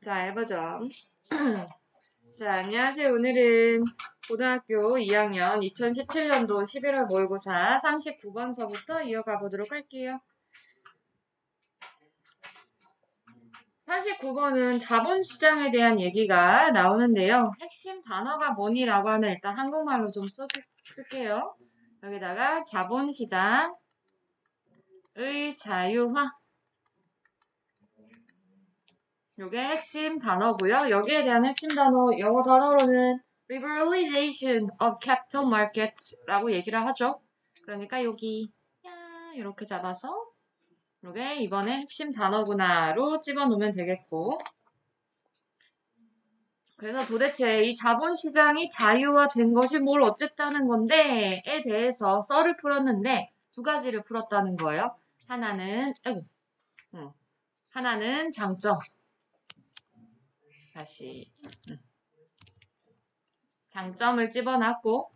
자, 해보죠. 자, 안녕하세요. 오늘은 고등학교 2학년 2017년도 11월 모의고사 39번서부터 이어가 보도록 할게요. 49번은 자본시장에 대한 얘기가 나오는데요. 핵심 단어가 뭐니라고 하면 일단 한국말로 좀 써, 쓸게요. 여기다가 자본시장의 자유화. 요게 핵심 단어고요. 여기에 대한 핵심 단어, 영어 단어로는 liberalization of capital markets라고 얘기를 하죠. 그러니까 여기 야, 이렇게 잡아서 요게 이번에 핵심 단어구나로 집어넣으면 되겠고 그래서 도대체 이 자본시장이 자유화된 것이 뭘 어쨌다는 건데 에 대해서 썰을 풀었는데 두 가지를 풀었다는 거예요. 하나는 응. 하나는 장점 다시 응. 장점을 집어넣고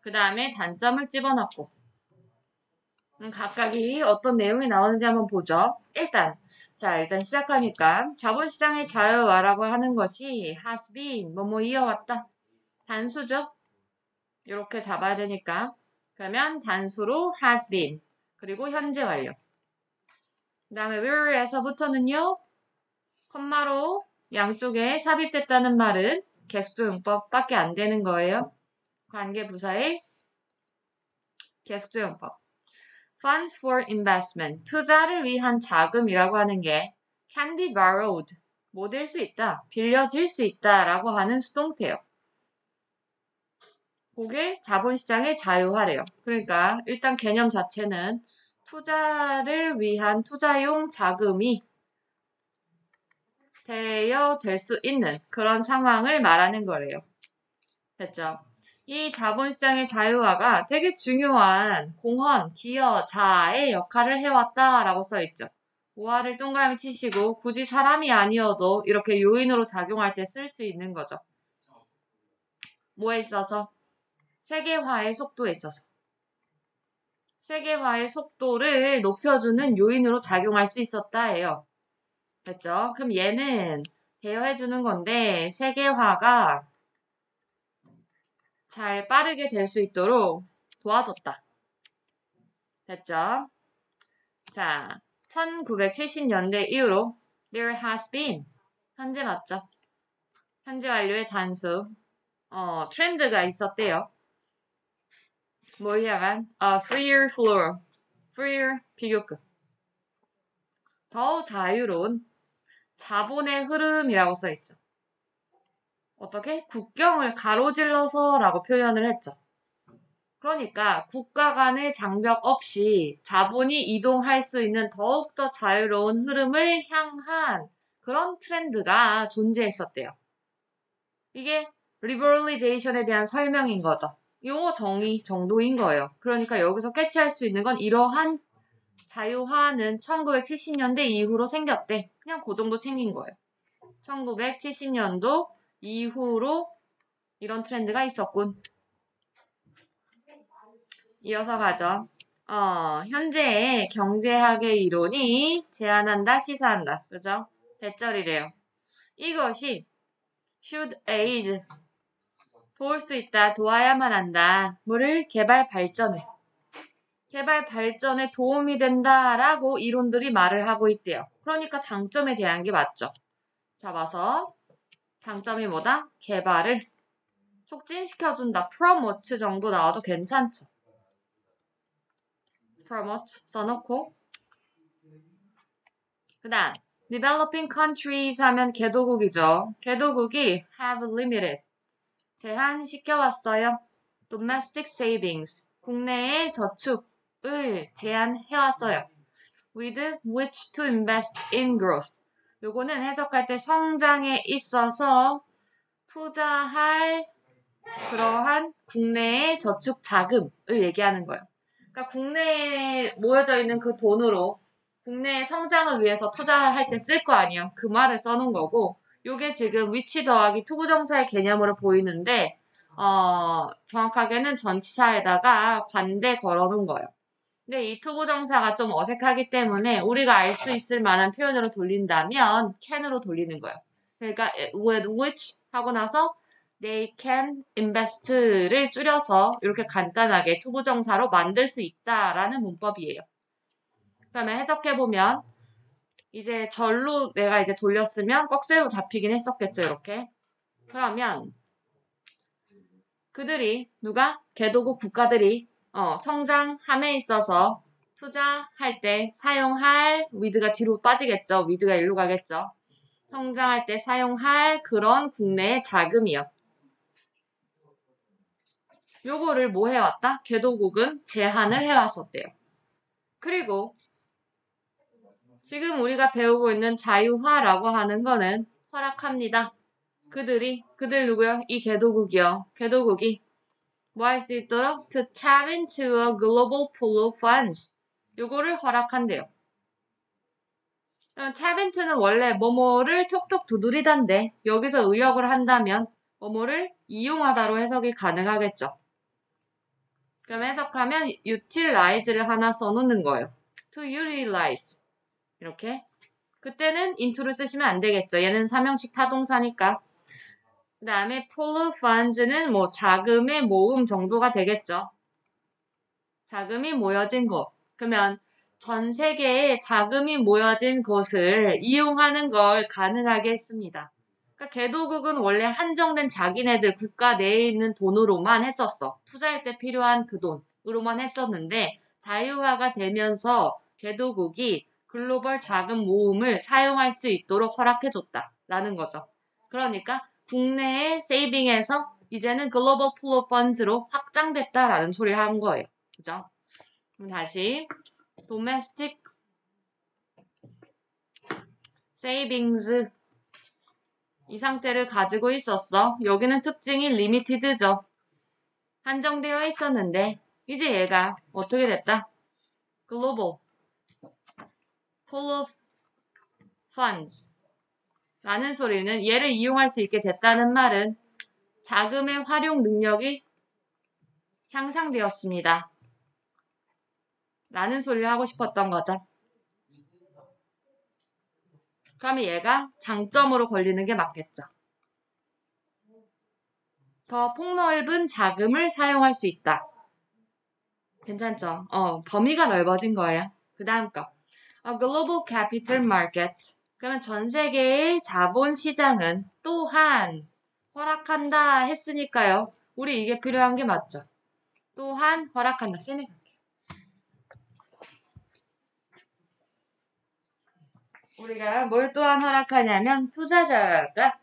그 다음에 단점을 집어넣고 음, 각각이 어떤 내용이 나오는지 한번 보죠. 일단 자 일단 시작하니까 자본시장의 자유화라고 하는 것이 has been 뭐뭐 이어왔다 단수죠. 이렇게 잡아야 되니까 그러면 단수로 has been 그리고 현재 완료 그 다음에 were에서부터는요 콤마로 양쪽에 삽입됐다는 말은 계속조 용법밖에 안 되는 거예요. 관계 부사의 계속조 용법. Funds for investment. 투자를 위한 자금이라고 하는 게 can be borrowed. 못일 수 있다. 빌려질 수 있다. 라고 하는 수동태요. 그게 자본시장의 자유화래요. 그러니까 일단 개념 자체는 투자를 위한 투자용 자금이 되어 될수 있는 그런 상황을 말하는 거래요. 됐죠? 이 자본시장의 자유화가 되게 중요한 공헌, 기여, 자의 역할을 해왔다라고 써있죠. 오화를 동그라미 치시고 굳이 사람이 아니어도 이렇게 요인으로 작용할 때 쓸 수 있는 거죠. 뭐에 있어서? 세계화의 속도에 있어서. 세계화의 속도를 높여주는 요인으로 작용할 수 있었다예요. 됐죠? 그럼 얘는 대여해주는 건데 세계화가 잘 빠르게 될 수 있도록 도와줬다. 됐죠? 자, 1970년대 이후로 there has been 현재 맞죠? 현재 완료의 단수 어, 트렌드가 있었대요. 뭘 향한? 아, freer floor, freer 비교급 더 자유로운 자본의 흐름이라고 써있죠. 어떻게? 국경을 가로질러서 라고 표현을 했죠. 그러니까 국가 간의 장벽 없이 자본이 이동할 수 있는 더욱더 자유로운 흐름을 향한 그런 트렌드가 존재했었대요. 이게 liberalization에 대한 설명인 거죠. 용어 정의 정도인 거예요. 그러니까 여기서 캐치할 수 있는 건 이러한 자유화는 1970년대 이후로 생겼대. 그냥 그 정도 챙긴 거예요. 1970년도 이후로 이런 트렌드가 있었군. 이어서 가죠. 어, 현재의 경제학의 이론이 제안한다, 시사한다. 그죠? 대절이래요. 이것이 should aid 도울 수 있다, 도와야만 한다. 뭐를 개발 발전을 개발 발전에 도움이 된다라고 이론들이 말을 하고 있대요. 그러니까 장점에 대한 게 맞죠. 잡아서 장점이 뭐다? 개발을 촉진시켜준다. promote 정도 나와도 괜찮죠. promote 써놓고 그 다음 developing countries 하면 개도국이죠. 개도국이 have limited 제한시켜왔어요. domestic savings 국내의 저축 을 제한해왔어요. with which to invest in growth 요거는 해석할 때 성장에 있어서 투자할 그러한 국내의 저축 자금을 얘기하는 거예요. 그러니까 국내에 모여져 있는 그 돈으로 국내의 성장을 위해서 투자할 때 쓸 거 아니에요. 그 말을 써놓은 거고, 요게 지금 which 더하기 to부정사의 개념으로 보이는데, 어, 정확하게는 전치사에다가 관대 걸어놓은 거예요. 근데 이 to부정사가 좀 어색하기 때문에 우리가 알 수 있을 만한 표현으로 돌린다면 can으로 돌리는 거예요. 그러니까 with which 하고 나서 they can invest를 줄여서 이렇게 간단하게 투부 정사로 만들 수 있다라는 문법이에요. 그러면 해석해 보면 이제 절로 내가 이제 돌렸으면 꺽쇠로 잡히긴 했었겠죠, 이렇게. 그러면 그들이 누가 개도국 국가들이 어, 성장함에 있어서 투자할 때 사용할 위드가 뒤로 빠지겠죠. 위드가 일로 가겠죠. 성장할 때 사용할 그런 국내의 자금이요. 요거를 뭐 해왔다? 개도국은 제한을 해왔었대요. 그리고 지금 우리가 배우고 있는 자유화라고 하는 거는 허락합니다. 그들이 그들 누구요? 이 개도국이요. 개도국이 뭐 할 수 있도록 to tap into a global pool of funds 요거를 허락한대요. tap into는 원래 뭐뭐를 톡톡 두드리던데 여기서 의역을 한다면 뭐뭐를 이용하다로 해석이 가능하겠죠. 그럼 해석하면 utilize를 하나 써놓는 거예요. to utilize 이렇게 그때는 into를 쓰시면 안 되겠죠. 얘는 삼형식 타동사니까 그 다음에 pool funds는 뭐 자금의 모음 정도가 되겠죠. 자금이 모여진 곳. 그러면 전 세계에 자금이 모여진 곳을 이용하는 걸 가능하게 했습니다. 그러니까 개도국은 원래 한정된 자기네들 국가 내에 있는 돈으로만 했었어. 투자할 때 필요한 그 돈으로만 했었는데 자유화가 되면서 개도국이 글로벌 자금 모음을 사용할 수 있도록 허락해줬다라는 거죠. 그러니까 국내의 세이빙에서 이제는 글로벌 풀로 펀즈로 확장됐다라는 소리를 한 거예요. 그죠? 그럼 다시 domestic savings 이 상태를 가지고 있었어. 여기는 특징이 limited죠. 한정되어 있었는데 이제 얘가 어떻게 됐다? global full of 라는 소리는 얘를 이용할 수 있게 됐다는 말은 자금의 활용 능력이 향상되었습니다. 라는 소리를 하고 싶었던 거죠. 그러면 얘가 장점으로 걸리는 게 맞겠죠. 더 폭넓은 자금을 사용할 수 있다. 괜찮죠? 어, 범위가 넓어진 거예요. 그 다음 거. A global capital market. 그러면 전 세계의 자본 시장은 또한 허락한다 했으니까요. 우리 이게 필요한 게 맞죠. 또한 허락한다. 쌤이 갈게요. 우리가 뭘 또한 허락하냐면 투자자가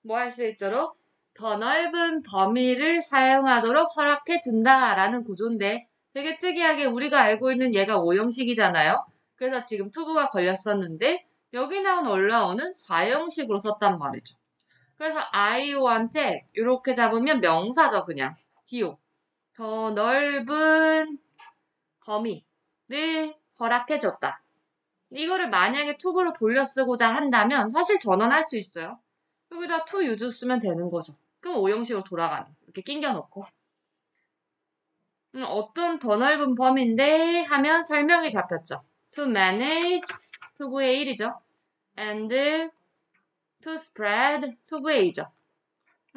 뭐 할 수 있도록 더 넓은 범위를 사용하도록 허락해 준다라는 구조인데 되게 특이하게 우리가 알고 있는 얘가 오형식이잖아요. 그래서 지금 to부가 걸렸었는데 여기 나온 allow는 사형식으로 썼단 말이죠. 그래서 IO한테 이렇게 잡으면 명사죠, 그냥. DO. 더 넓은 범위를 허락해줬다. 이거를 만약에 to부로 돌려 쓰고자 한다면 사실 전환할 수 있어요. 여기다 to use 쓰면 되는 거죠. 그럼 오형식으로 돌아가는. 이렇게 낑겨 넣고. 음, 어떤 더 넓은 범위인데 하면 설명이 잡혔죠. to manage to부의 1이죠. and to spread to부의 2죠.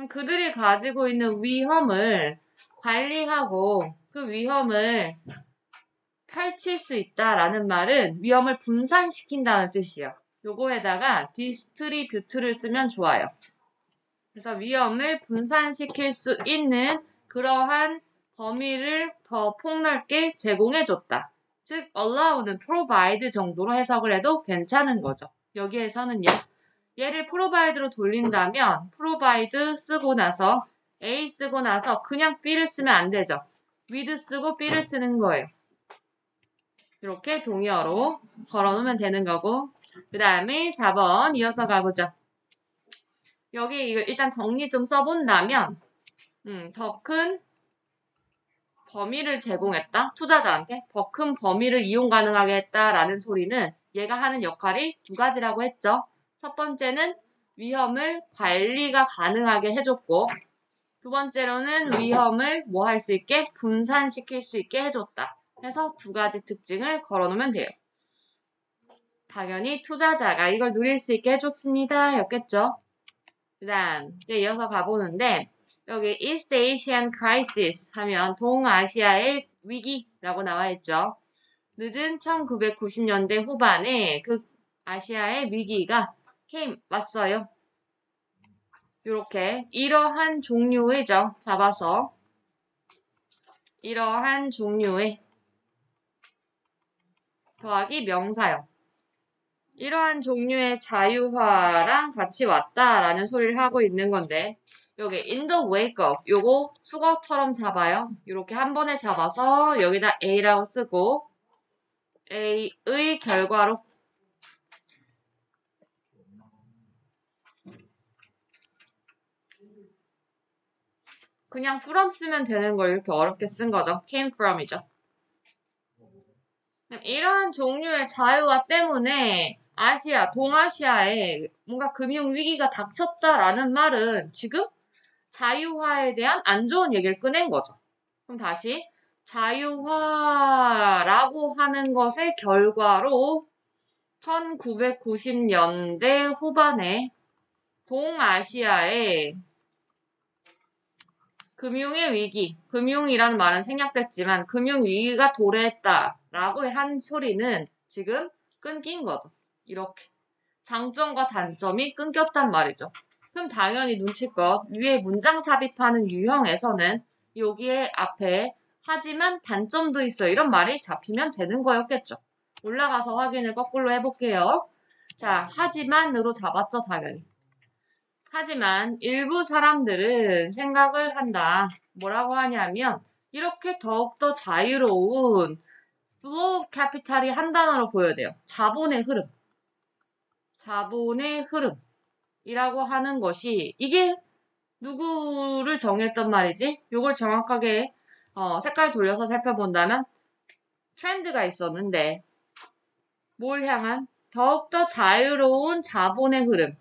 그들이 가지고 있는 위험을 관리하고 그 위험을 펼칠 수 있다라는 말은 위험을 분산시킨다는 뜻이에요. 요거에다가 distribute를 쓰면 좋아요. 그래서 위험을 분산시킬 수 있는 그러한 범위를 더 폭넓게 제공해줬다. 즉 allow는 provide 정도로 해석을 해도 괜찮은 거죠. 여기에서는요. 얘를 provide로 돌린다면 provide 쓰고 나서 A 쓰고 나서 그냥 B를 쓰면 안 되죠. with 쓰고 B를 쓰는 거예요. 이렇게 동의어로 걸어놓으면 되는 거고 그 다음에 4번 이어서 가보죠. 여기 일단 정리 좀 써본다면 음, 더큰 범위를 제공했다. 투자자한테 더 큰 범위를 이용 가능하게 했다라는 소리는 얘가 하는 역할이 두 가지라고 했죠. 첫 번째는 위험을 관리가 가능하게 해줬고 두 번째로는 위험을 뭐 할 수 있게 분산시킬 수 있게 해줬다. 해서 두 가지 특징을 걸어놓으면 돼요. 당연히 투자자가 이걸 누릴 수 있게 해줬습니다. 였겠죠? 그 다음, 이제 이어서 가보는데, 여기 East Asian Crisis 하면 동아시아의 위기라고 나와 있죠. 늦은 1990년대 후반에 그 아시아의 위기가 came, 왔어요. 이렇게 이러한 종류의죠. 잡아서 이러한 종류의 더하기 명사요. 이러한 종류의 자유화랑 같이 왔다라는 소리를 하고 있는 건데 여기 in the wake of 요거 수거처럼 잡아요. 이렇게 한 번에 잡아서 여기다 A라고 쓰고 A의 결과로 그냥 from 쓰면 되는 걸 이렇게 어렵게 쓴 거죠. came from이죠. 이러한 종류의 자유화 때문에 아시아, 동아시아에 뭔가 금융 위기가 닥쳤다라는 말은 지금 자유화에 대한 안 좋은 얘기를 꺼낸 거죠. 그럼 다시 자유화라고 하는 것의 결과로 1990년대 후반에 동아시아에 금융의 위기, 금융이라는 말은 생략됐지만 금융 위기가 도래했다라고 한 소리는 지금 끊긴 거죠. 이렇게 장점과 단점이 끊겼단 말이죠. 그럼 당연히 눈치껏 위에 문장 삽입하는 유형에서는 여기에 앞에 하지만 단점도 있어 이런 말이 잡히면 되는 거였겠죠. 올라가서 확인을 거꾸로 해볼게요. 자, 하지만으로 잡았죠, 당연히. 하지만 일부 사람들은 생각을 한다. 뭐라고 하냐면 이렇게 더욱더 자유로운 flow capital이 한 단어로 보여야 돼요. 자본의 흐름. 자본의 흐름 이라고 하는 것이 이게 누구를 정했던 말이지? 이걸 정확하게 어, 색깔 돌려서 살펴본다면 트렌드가 있었는데 뭘 향한 더욱더 자유로운 자본의 흐름.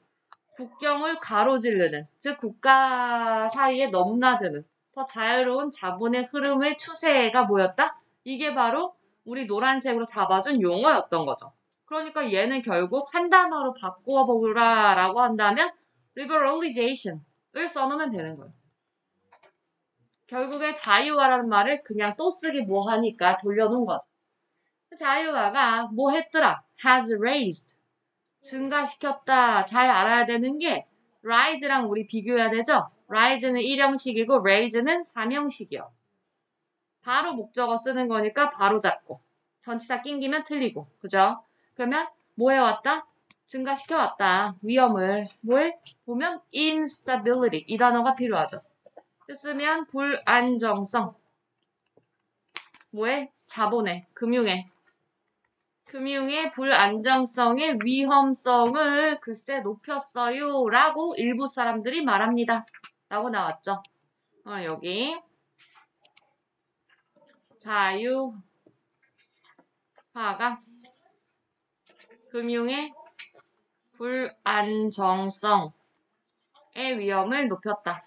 국경을 가로지르는, 즉 국가 사이에 넘나드는 더 자유로운 자본의 흐름의 추세가 뭐였다? 이게 바로 우리 노란색으로 잡아준 용어였던 거죠. 그러니까 얘는 결국 한 단어로 바꾸어 보라 라고 한다면 liberalization을 써놓으면 되는 거예요. 결국에 자유화라는 말을 그냥 또 쓰기 뭐하니까 돌려놓은 거죠. 자유화가 뭐 했더라? has raised 증가시켰다. 잘 알아야 되는 게 rise랑 우리 비교해야 되죠? rise는 1형식이고 raise는 3형식이요. 바로 목적어 쓰는 거니까 바로 잡고 전치사 낑기면 틀리고 그죠? 그러면 뭐 해왔다? 증가시켜왔다. 위험을 뭐해? 보면 instability 이 단어가 필요하죠. 쓰면 불안정성 뭐해? 자본에, 금융에 금융의 불안정성의 위험성을 글쎄 높였어요. 라고 일부 사람들이 말합니다. 라고 나왔죠. 어, 여기. 자유 화가 금융의 불안정성의 위험을 높였다.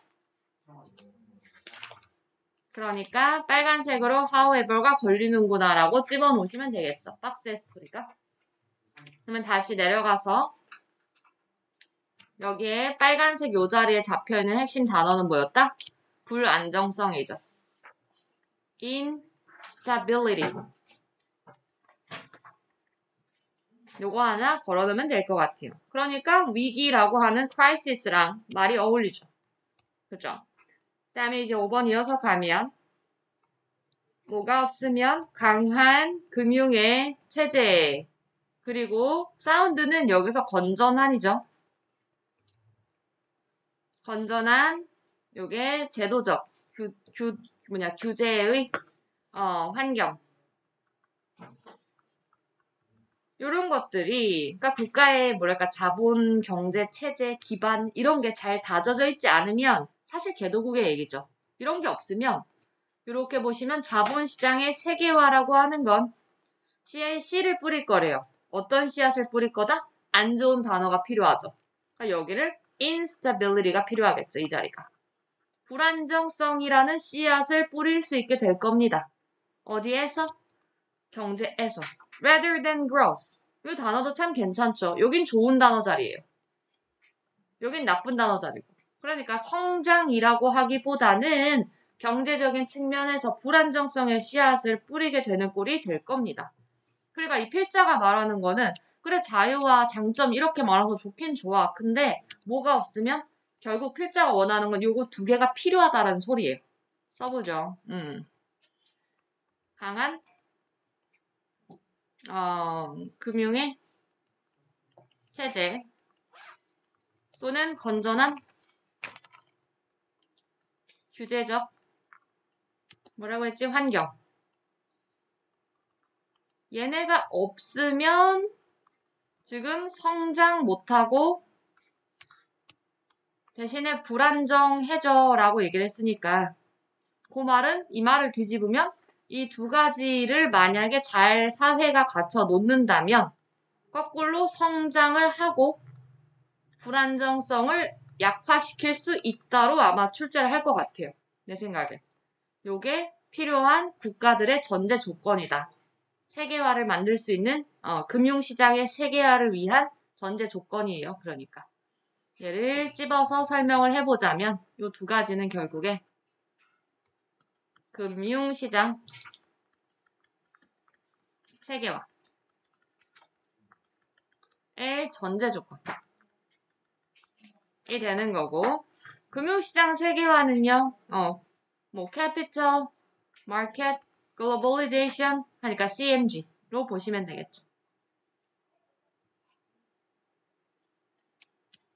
그러니까 빨간색으로 however가 걸리는구나 라고 집어놓으시면 되겠죠. 박스의 스토리가. 그러면 다시 내려가서 여기에 빨간색 요 자리에 잡혀있는 핵심 단어는 뭐였다? 불안정성이죠. instability. 요거 하나 걸어두면 될 것 같아요. 그러니까 위기라고 하는 crisis랑 말이 어울리죠. 그죠? 그 다음에 이제 5번 이어서 가면 뭐가 없으면 강한 금융의 체제 그리고 사운드는 여기서 건전한이죠. 건전한 요게 제도적 규, 규 뭐냐 규제의 어, 환경 이런 것들이 그러니까 국가의 뭐랄까 자본 경제 체제 기반 이런 게 잘 다져져 있지 않으면 사실 개도국의 얘기죠. 이런 게 없으면 이렇게 보시면 자본 시장의 세계화라고 하는 건 씨에 씨를 뿌릴 거래요. 어떤 씨앗을 뿌릴 거다? 안 좋은 단어가 필요하죠. 그러니까 여기를 instability가 필요하겠죠. 이 자리가. 불안정성이라는 씨앗을 뿌릴 수 있게 될 겁니다. 어디에서? 경제에서 rather than gross 이 단어도 참 괜찮죠. 여긴 좋은 단어 자리예요. 여긴 나쁜 단어 자리고. 그러니까 성장이라고 하기보다는 경제적인 측면에서 불안정성의 씨앗을 뿌리게 되는 꼴이 될 겁니다. 그러니까 이 필자가 말하는 거는 그래 자유와 장점 이렇게 말해서 좋긴 좋아. 근데 뭐가 없으면 결국 필자가 원하는 건 요거 두 개가 필요하다라는 소리예요. 써보죠. 음. 강한 어, 금융의 체제 또는 건전한 규제적 뭐라고 했지? 환경. 얘네가 없으면 지금 성장 못하고 대신에 불안정해져라고 얘기를 했으니까 그 말은 이 말을 뒤집으면 이 두 가지를 만약에 잘 사회가 갖춰 놓는다면 거꾸로 성장을 하고 불안정성을 약화시킬 수 있다로 아마 출제를 할 것 같아요. 내 생각에. 요게 필요한 국가들의 전제 조건이다. 세계화를 만들 수 있는 어, 금융시장의 세계화를 위한 전제 조건이에요. 그러니까. 얘를 찝어서 설명을 해보자면 요두 가지는 결국에 금융시장 세계화의 전제 조건이 되는 거고 금융시장 세계화는요. 어, 뭐 capital, market, globalization 하니까 CMG로 보시면 되겠죠.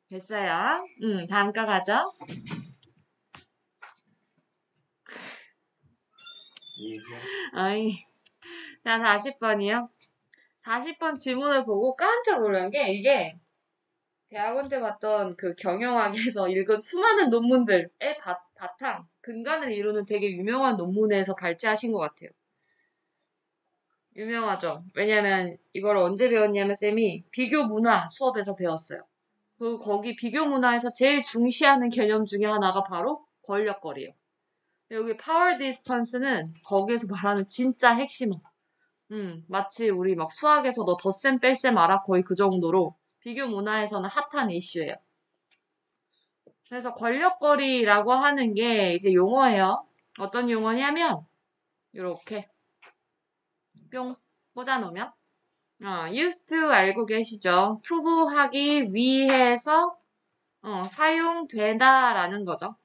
됐어요. 음, 다음 거 가죠. 아이, 자, 40번이요. 40번 지문을 보고 깜짝 놀란 게 이게 대학원 때 봤던 그 경영학에서 읽은 수많은 논문들의 바, 바탕, 근간을 이루는 되게 유명한 논문에서 발제하신 것 같아요. 유명하죠. 왜냐면 이걸 언제 배웠냐면 쌤이 비교 문화 수업에서 배웠어요. 그리고 거기 비교 문화에서 제일 중시하는 개념 중에 하나가 바로 권력거리예요. 여기 power distance는 거기에서 말하는 진짜 핵심어. 음, 마치 우리 막 수학에서 너 덧셈 뺄셈 알아? 거의 그 정도로 비교 문화에서는 핫한 이슈예요. 그래서 권력거리라고 하는 게 이제 용어예요. 어떤 용어냐면 이렇게 뿅 꽂아놓으면 어, used to 알고 계시죠? 투부하기 위해서 어, 사용되다라는 거죠.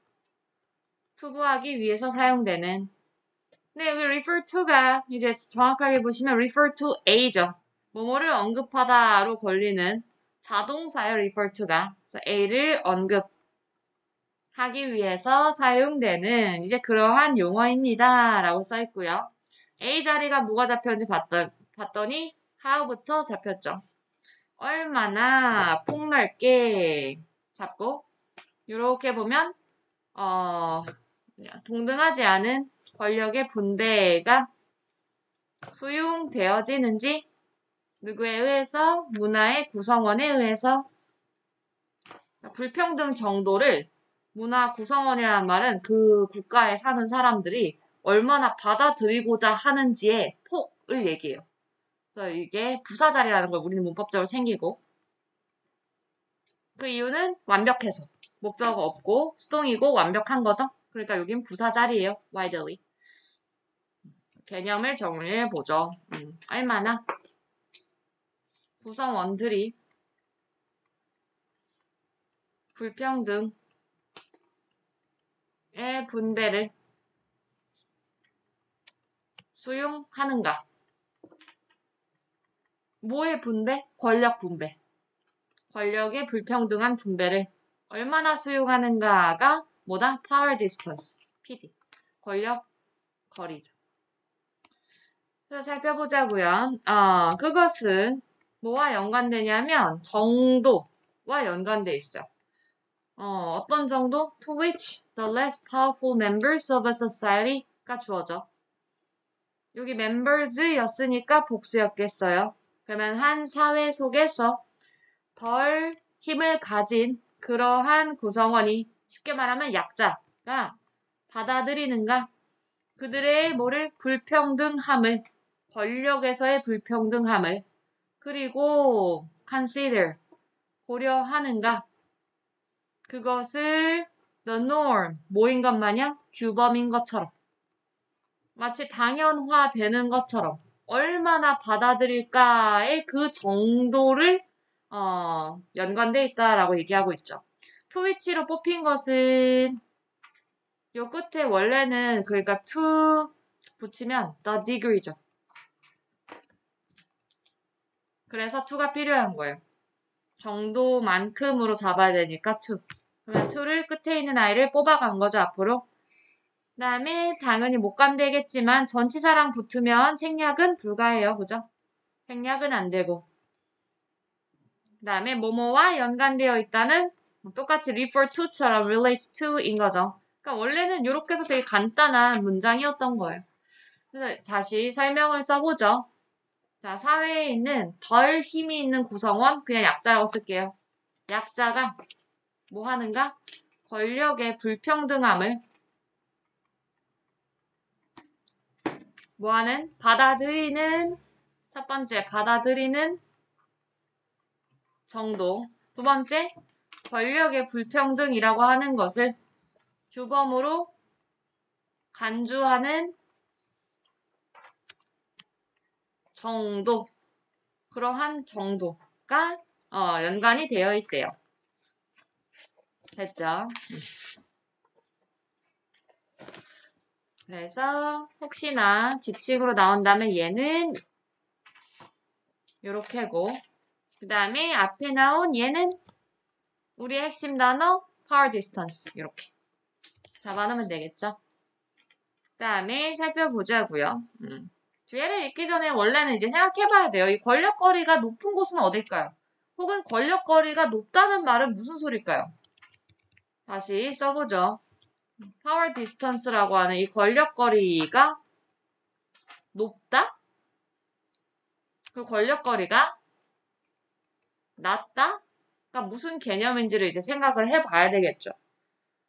투부하기 위해서 사용되는 네, 여기 refer to가 이제 정확하게 보시면 refer to a죠. 뭐뭐를 언급하다로 걸리는 자동사예요, refer to가. 그래서 a를 언급하기 위해서 사용되는 이제 그러한 용어입니다. 라고 써 있고요. a 자리가 뭐가 잡혔는지 봤더, 봤더니 how부터 잡혔죠. 얼마나 폭넓게 잡고 이렇게 보면 어, 동등하지 않은 권력의 분배가 수용되어지는지 누구에 의해서 문화의 구성원에 의해서 불평등 정도를 문화 구성원이라는 말은 그 국가에 사는 사람들이 얼마나 받아들이고자 하는지의 폭을 얘기해요. 그래서 이게 부사자리라는 걸 우리는 문법적으로 생기고 그 이유는 완벽해서 목적 없고 수동이고 완벽한 거죠. 그러니까 여긴 부사 자리예요. widely. 개념을 정리해 보죠. 음, 얼마나 구성원들이 불평등의 분배를 수용하는가? 뭐의 분배? 권력 분배. 권력의 불평등한 분배를 얼마나 수용하는가가 뭐다? power distance, PD. 권력 거리죠. 그래서 살펴보자고요. 어, 그것은 뭐와 연관되냐면 정도와 연관돼 있어요. 어, 어떤 정도? To which the less powerful members of a society가 주어져. 여기 members 였으니까 복수였겠어요. 그러면 한 사회 속에서 덜 힘을 가진 그러한 구성원이 쉽게 말하면 약자가 받아들이는가? 그들의 뭐를 불평등함을 권력에서의 불평등함을 그리고 consider 고려하는가 그것을 the norm 뭐인 것 마냥 규범인 것처럼 마치 당연화되는 것처럼 얼마나 받아들일까의 그 정도를 어, 연관돼 있다라고 얘기하고 있죠. 투위치로 뽑힌 것은 요 끝에 원래는 그러니까 to 붙이면 the degree죠. 그래서 to가 필요한 거예요. 정도만큼으로 잡아야 되니까 to. 그러면 to를 끝에 있는 아이를 뽑아간 거죠, 앞으로. 그 다음에 당연히 못 간대겠지만 전치사랑 붙으면 생략은 불가해요. 그죠? 생략은 안 되고. 그 다음에 뭐뭐와 연관되어 있다는 똑같이 refer to처럼 relate to인 거죠. 그러니까 원래는 이렇게 해서 되게 간단한 문장이었던 거예요. 그래서 다시 설명을 써보죠. 자, 사회에 있는 덜 힘이 있는 구성원, 그냥 약자라고 쓸게요. 약자가 뭐 하는가? 권력의 불평등함을 뭐하는? 받아들이는 첫 번째, 받아들이는 정도. 두 번째, 권력의 불평등이라고 하는 것을 규범으로 간주하는 정도. 그러한 정도가 어, 연관이 되어 있대요. 됐죠? 그래서 혹시나 지칙으로 나온다면 얘는 이렇게고 그 다음에 앞에 나온 얘는 우리의 핵심 단어 power distance 이렇게 잡아놓으면 되겠죠. 그 다음에 살펴보자고요. 음. 뒤에를 읽기 전에 원래는 이제 생각해봐야 돼요. 이 권력거리가 높은 곳은 어딜까요? 혹은 권력거리가 높다는 말은 무슨 소릴까요? 다시 써보죠. power distance라고 하는 이 권력거리가 높다? 그 권력거리가 낮다? 그러니까 무슨 개념인지를 이제 생각을 해봐야 되겠죠.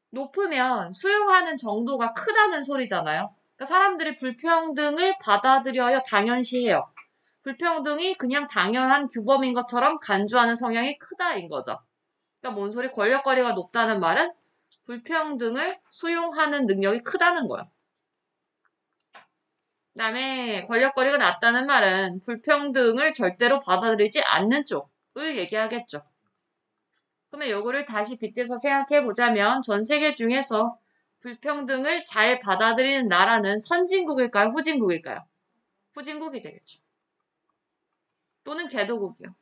높으면 수용하는 정도가 크다는 소리잖아요. 그러니까 사람들이 불평등을 받아들여야 당연시해요. 불평등이 그냥 당연한 규범인 것처럼 간주하는 성향이 크다인 거죠. 그러니까 뭔 소리? 권력거리가 높다는 말은 불평등을 수용하는 능력이 크다는 거예요. 그 다음에 권력거리가 낮다는 말은 불평등을 절대로 받아들이지 않는 쪽을 얘기하겠죠. 그러면 요거를 다시 빗대서 생각해 보자면 전 세계 중에서 불평등을 잘 받아들이는 나라는 선진국일까요? 후진국일까요? 후진국이 되겠죠. 또는 개도국이요.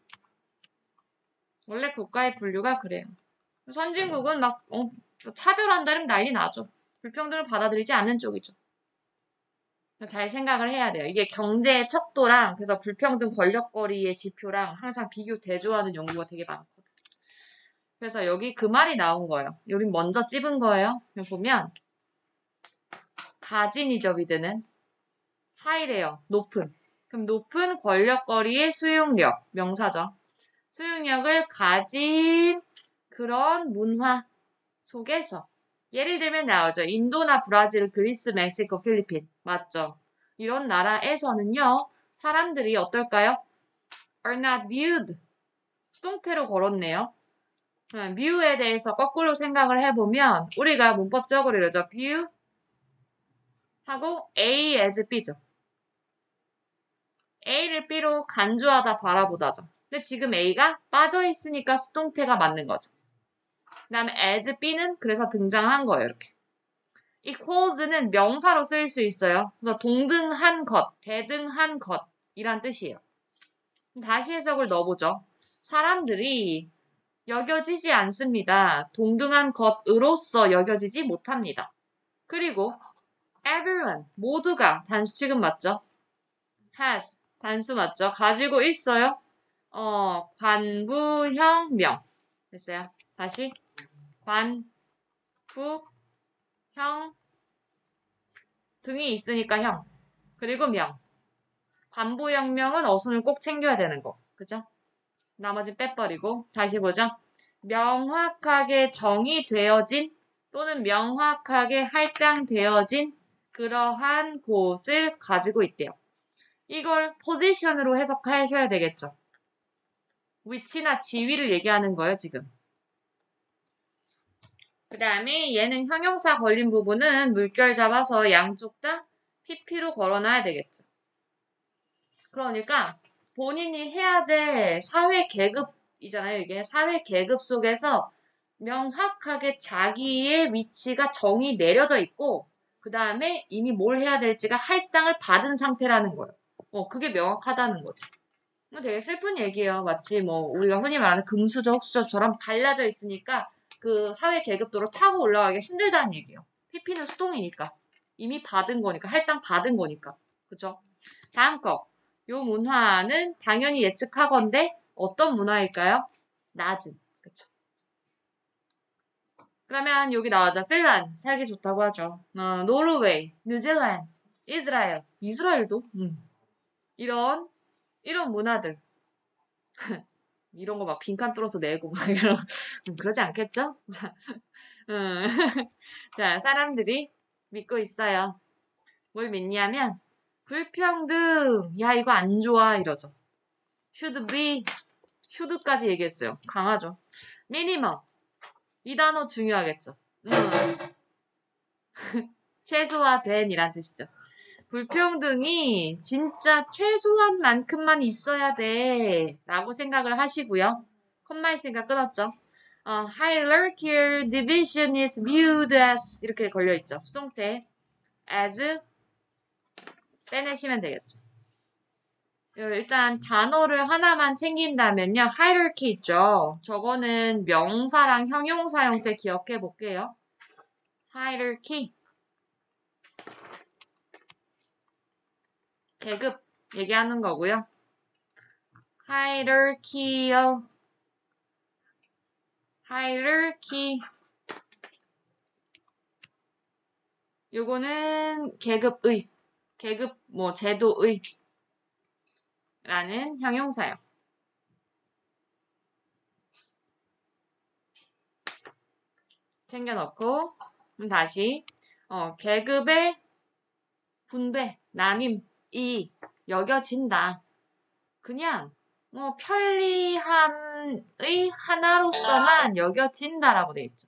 원래 국가의 분류가 그래요. 선진국은 막 어, 차별한다면 난리 나죠. 불평등을 받아들이지 않는 쪽이죠. 잘 생각을 해야 돼요. 이게 경제의 척도랑 그래서 불평등 권력거리의 지표랑 항상 비교 대조하는 연구가 되게 많거든. 그래서 여기 그 말이 나온 거예요. 여기 먼저 찝은 거예요. 보면 가진이죠, 미드는. 하이래요. 높은. 그럼 높은 권력거리의 수용력, 명사죠. 수용력을 가진 그런 문화 속에서 예를 들면 나오죠. 인도나 브라질, 그리스, 멕시코, 필리핀. 맞죠? 이런 나라에서는요. 사람들이 어떨까요? are not viewed. 수동태로 걸었네요. View에 대해서 거꾸로 생각을 해보면 우리가 문법적으로 이러죠. view 하고 A as B죠. A를 B로 간주하다 바라보다죠. 근데 지금 A가 빠져 있으니까 수동태가 맞는 거죠. 그 다음에 as B는 그래서 등장한 거예요. 이렇게. equals는 명사로 쓰일 수 있어요. 그래서 동등한 것, 대등한 것이란 뜻이에요. 다시 해석을 넣어보죠. 사람들이 여겨지지 않습니다. 동등한 것으로서 여겨지지 못합니다. 그리고 everyone, 모두가 단수 취급 맞죠? has, 단수 맞죠? 가지고 있어요. 어, 관부형 명. 됐어요. 다시. 관, 부, 형, 등이 있으니까 형. 그리고 명. 관부형 명은 어순을 꼭 챙겨야 되는 거. 그죠? 나머지 빼버리고 다시 보죠. 명확하게 정의되어진 또는 명확하게 할당되어진 그러한 곳을 가지고 있대요. 이걸 포지션으로 해석하셔야 되겠죠. 위치나 지위를 얘기하는 거예요, 지금. 그 다음에 얘는 형용사 걸린 부분은 물결 잡아서 양쪽 다 PP로 걸어놔야 되겠죠. 그러니까 본인이 해야 될 사회 계급이잖아요. 이게 사회 계급 속에서 명확하게 자기의 위치가 정이 내려져 있고 그 다음에 이미 뭘 해야 될지가 할당을 받은 상태라는 거예요. 어, 그게 명확하다는 거지. 되게 슬픈 얘기예요. 마치 뭐 우리가 흔히 말하는 금수저, 흑수저처럼 갈라져 있으니까 그 사회 계급도로 타고 올라가기가 힘들다는 얘기예요. PP는 수동이니까. 이미 받은 거니까, 할당 받은 거니까. 그죠? 다음 거. 요 문화는 당연히 예측하건데 어떤 문화일까요? 낮은. 그쵸? 그러면 여기 나오죠. 핀란드. 살기 좋다고 하죠. 어, 노르웨이, 뉴질랜드, 이스라엘. 이스라엘도? 음. 이런, 이런 문화들. 이런 거 막 빈칸 뚫어서 내고 막 이런 음, 그러지 않겠죠? 음. 자, 사람들이 믿고 있어요. 뭘 믿냐면 불평등. 야, 이거 안 좋아 이러죠. should be should까지 얘기했어요. 강하죠. minimum. 이 단어 중요하겠죠. 음. 최소화된이란 뜻이죠. 불평등이 진짜 최소한 만큼만 있어야 돼. 라고 생각을 하시고요. 콤마 이 생각 끊었죠. 어, hierarchical division is viewed as 이렇게 걸려있죠. 수동태 as 빼내시면 되겠죠. 일단 단어를 하나만 챙긴다면요. hierarchy 있죠. 저거는 명사랑 형용사 형태 기억해 볼게요. hierarchy 계급 얘기하는 거고요. hierarchical hierarchy 요거는 계급의 계급 뭐 제도의 라는 형용사요. 챙겨놓고 다시 어, 계급의 분배, 나님, 이 여겨진다. 그냥 뭐 편리함의 하나로서만 여겨진다라고 돼 있죠.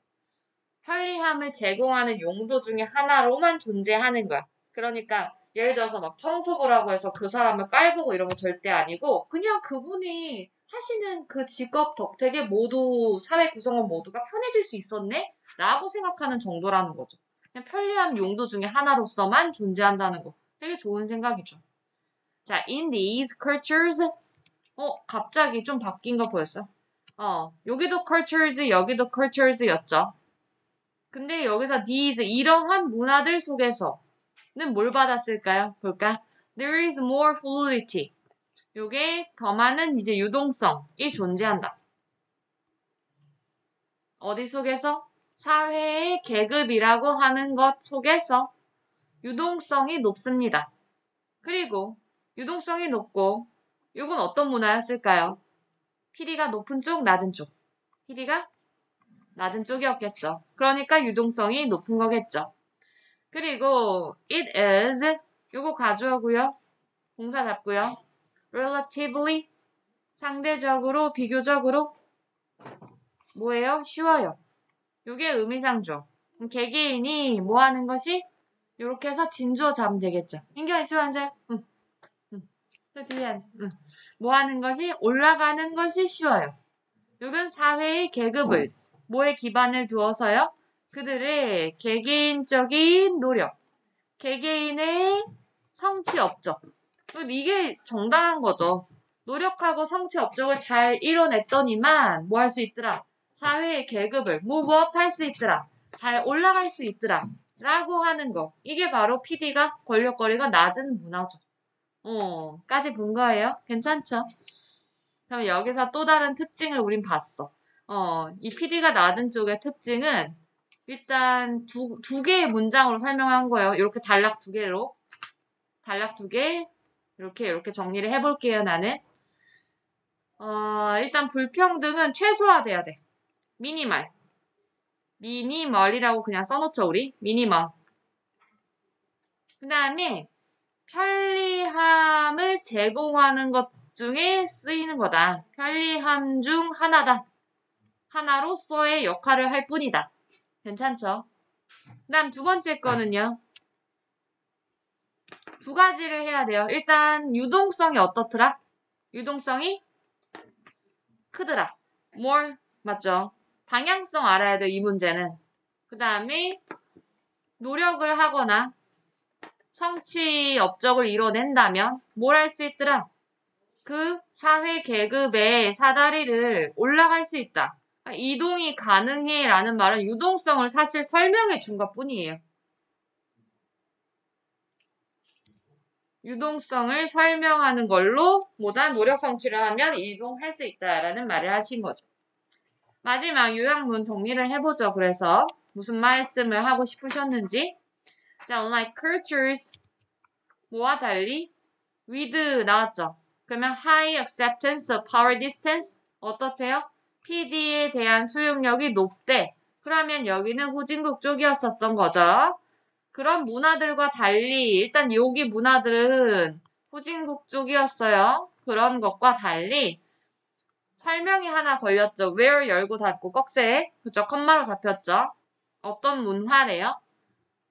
편리함을 제공하는 용도 중에 하나로만 존재하는 거야. 그러니까 예를 들어서 막 청소부라고 해서 그 사람을 깔보고 이런 거 절대 아니고 그냥 그분이 하시는 그 직업 덕택에 모두 사회 구성원 모두가 편해질 수 있었네? 라고 생각하는 정도라는 거죠. 그냥 편리함 용도 중에 하나로서만 존재한다는 거. 되게 좋은 생각이죠. 자, in these cultures. 어, 갑자기 좀 바뀐 거 보였어? 어, 여기도 cultures, 여기도 cultures였죠. 근데 여기서 these, 이러한 문화들 속에서 는 뭘 받았을까요? 볼까? There is more fluidity. 요게 더 많은 이제 유동성이 존재한다. 어디 속에서? 사회의 계급이라고 하는 것 속에서 유동성이 높습니다. 그리고 유동성이 높고 이건 어떤 문화였을까요? PD가 높은 쪽, 낮은 쪽. PD가 낮은 쪽이었겠죠. 그러니까 유동성이 높은 거겠죠. 그리고 it is 요거 가져오고요. 공사 잡고요. relatively 상대적으로 비교적으로 뭐예요? 쉬워요. 요게 의미상조. 개개인이 뭐 하는 것이 이렇게 해서 진주어 잡으면 되겠죠. 인견이 좋아한자 응. 응. 또 뒤에 앉아. 응. 뭐 하는 것이 올라가는 것이 쉬워요. 이건 사회의 계급을 뭐에 기반을 두어서요? 그들의 개개인적인 노력, 개개인의 성취 업적. 이게 정당한 거죠. 노력하고 성취 업적을 잘 이뤄냈더니만 뭐 할 수 있더라? 사회의 계급을 무브업 할 수 있더라. 잘 올라갈 수 있더라. 라고 하는 거. 이게 바로 PD가 권력거리가 낮은 문화죠. 어, 까지 본 거예요. 괜찮죠? 그럼 여기서 또 다른 특징을 우린 봤어. 어, 이 PD가 낮은 쪽의 특징은 일단 두, 두 개의 문장으로 설명한 거예요. 이렇게 단락 두 개로. 단락 두 개. 이렇게, 이렇게 정리를 해볼게요, 나는. 어, 일단 불평등은 최소화돼야 돼. 미니말. 미니멀이라고 그냥 써놓죠, 우리. 미니멀. 그 다음에 편리함을 제공하는 것 중에 쓰이는 거다. 편리함 중 하나다. 하나로서의 역할을 할 뿐이다. 괜찮죠? 그 다음 두 번째 거는요. 두 가지를 해야 돼요. 일단 유동성이 어떻더라? 유동성이 크더라. more 맞죠? 방향성 알아야 돼요. 이 문제는. 그 다음에 노력을 하거나 성취 업적을 이뤄낸다면 뭘 할 수 있더라? 그 사회 계급의 사다리를 올라갈 수 있다. 그러니까 이동이 가능해 라는 말은 유동성을 사실 설명해 준 것 뿐이에요. 유동성을 설명하는 걸로 보다 노력 성취를 하면 이동할 수 있다라는 말을 하신 거죠. 마지막 요약문 정리를 해보죠. 그래서 무슨 말씀을 하고 싶으셨는지 자, unlike cultures 뭐와 달리 with 나왔죠. 그러면 high acceptance of power distance 어떻대요? PD에 대한 수용력이 높대. 그러면 여기는 후진국 쪽이었었던 거죠. 그런 문화들과 달리 일단 여기 문화들은 후진국 쪽이었어요. 그런 것과 달리 설명이 하나 걸렸죠. where 열고 닫고 꺽쇠 그쵸 컴마로 잡혔죠. 어떤 문화래요?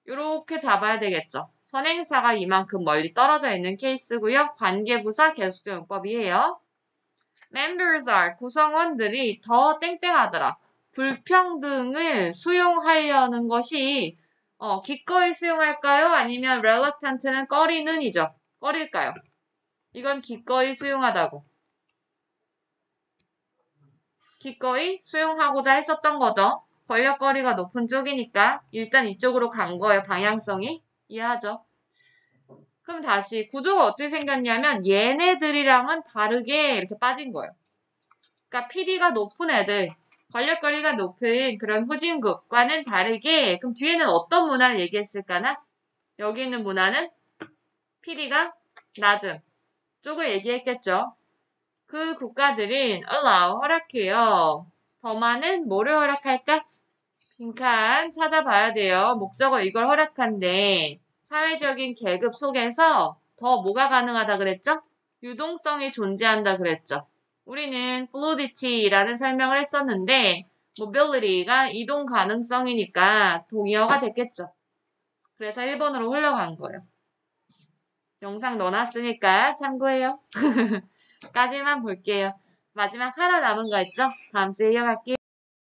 이렇게 잡아야 되겠죠. 선행사가 이만큼 멀리 떨어져 있는 케이스고요. 관계부사 계속적용법이에요. Members are 구성원들이 더 땡땡하더라. 불평등을 수용하려는 것이 어, 기꺼이 수용할까요? 아니면 reluctant는 꺼리는이죠. 꺼릴까요? 이건 기꺼이 수용하다고. 기꺼이 수용하고자 했었던 거죠. 권력거리가 높은 쪽이니까 일단 이쪽으로 간 거예요. 방향성이. 이해하죠? 그럼 다시 구조가 어떻게 생겼냐면 얘네들이랑은 다르게 이렇게 빠진 거예요. 그러니까 PD가 높은 애들, 권력거리가 높은 그런 후진국과는 다르게 그럼 뒤에는 어떤 문화를 얘기했을까나? 여기 있는 문화는 PD가 낮은 쪽을 얘기했겠죠. 그 국가들은 allow 허락해요. 더 많은 뭐를 허락할까? 빈칸 찾아봐야 돼요. 목적어 이걸 허락한데 사회적인 계급 속에서 더 뭐가 가능하다 그랬죠? 유동성이 존재한다 그랬죠. 우리는 fluidity라는 설명을 했었는데 mobility가 이동 가능성이니까 동의어가 됐겠죠. 그래서 1번으로 흘러간 거예요. 영상 넣어놨으니까 참고해요. 까지만 볼게요. 마지막 하나 남은 거 있죠? 다음 주에 이어갈게요.